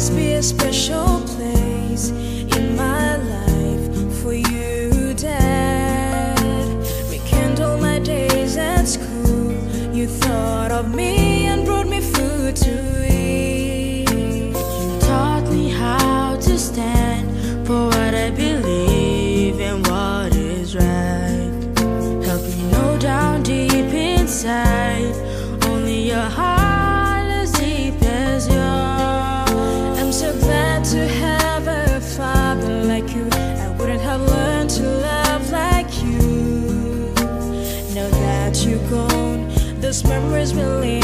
always be a special place memories will linger.